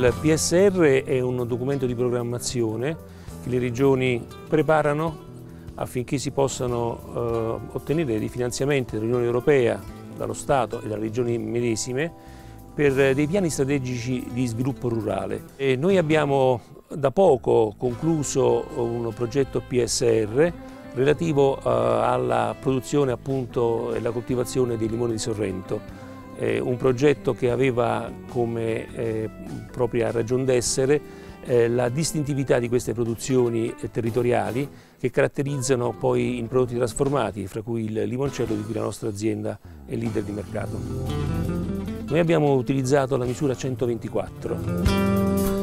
Il PSR è un documento di programmazione che le regioni preparano affinché si possano eh, ottenere dei finanziamenti dall'Unione Europea, dallo Stato e dalle regioni medesime per dei piani strategici di sviluppo rurale. E noi abbiamo da poco concluso un progetto PSR relativo eh, alla produzione appunto, e alla coltivazione dei limoni di Sorrento eh, un progetto che aveva come eh, propria ragion d'essere eh, la distintività di queste produzioni eh, territoriali che caratterizzano poi i prodotti trasformati, fra cui il limoncello di cui la nostra azienda è leader di mercato. Noi abbiamo utilizzato la misura 124.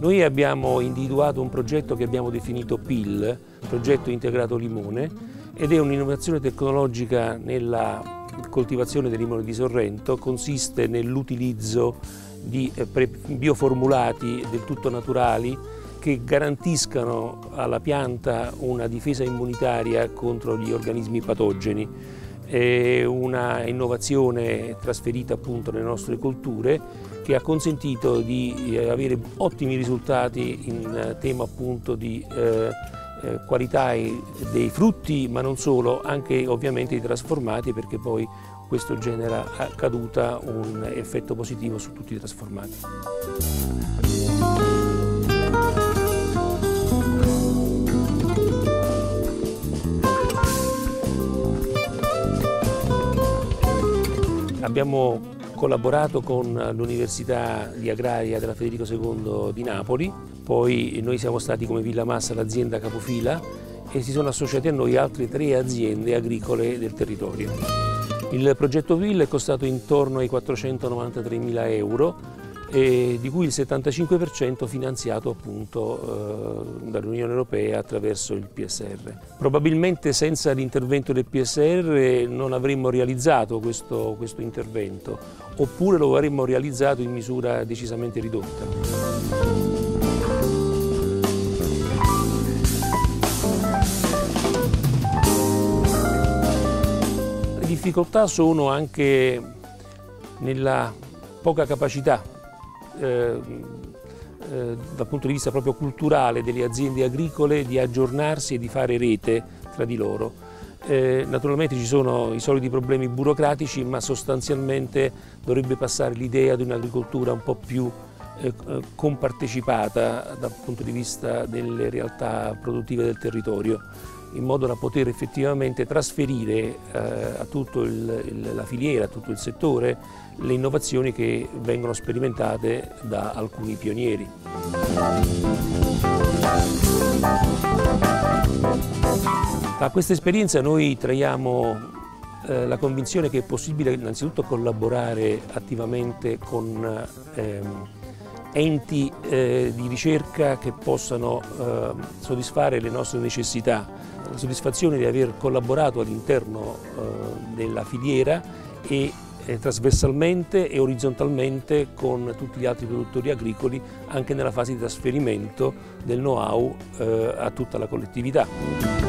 Noi abbiamo individuato un progetto che abbiamo definito PIL, Progetto Integrato Limone, ed è un'innovazione tecnologica nella coltivazione del limone di Sorrento, consiste nell'utilizzo di eh, bioformulati del tutto naturali che garantiscano alla pianta una difesa immunitaria contro gli organismi patogeni. È una innovazione trasferita appunto nelle nostre colture che ha consentito di eh, avere ottimi risultati in eh, tema appunto di eh, eh, qualità dei frutti, ma non solo, anche ovviamente i trasformati perché poi questo genera a caduta un effetto positivo su tutti i trasformati. Abbiamo collaborato con l'Università di Agraria della Federico II di Napoli, poi noi siamo stati come Villa Massa l'azienda capofila e si sono associati a noi altre tre aziende agricole del territorio. Il progetto VIL è costato intorno ai 493 mila euro e di cui il 75% finanziato appunto eh, dall'Unione Europea attraverso il PSR. Probabilmente senza l'intervento del PSR non avremmo realizzato questo, questo intervento, oppure lo avremmo realizzato in misura decisamente ridotta. Le difficoltà sono anche nella poca capacità dal punto di vista proprio culturale delle aziende agricole di aggiornarsi e di fare rete tra di loro. Eh, naturalmente ci sono i soliti problemi burocratici, ma sostanzialmente dovrebbe passare l'idea di un'agricoltura un po' più eh, compartecipata dal punto di vista delle realtà produttive del territorio in modo da poter effettivamente trasferire eh, a tutta la filiera, a tutto il settore, le innovazioni che vengono sperimentate da alcuni pionieri. Da questa esperienza noi traiamo eh, la convinzione che è possibile innanzitutto collaborare attivamente con ehm, enti eh, di ricerca che possano eh, soddisfare le nostre necessità la soddisfazione di aver collaborato all'interno eh, della filiera e eh, trasversalmente e orizzontalmente con tutti gli altri produttori agricoli anche nella fase di trasferimento del know-how eh, a tutta la collettività.